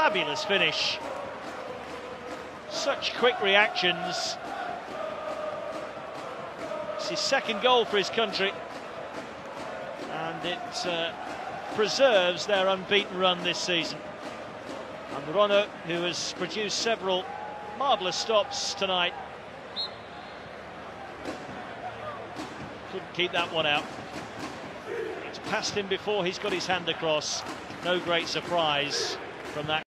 fabulous finish. Such quick reactions. It's his second goal for his country. And it uh, preserves their unbeaten run this season. And Rønnow, who has produced several marvellous stops tonight, couldn't keep that one out. It's passed him before he's got his hand across. No great surprise from that.